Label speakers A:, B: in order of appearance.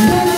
A: Yeah.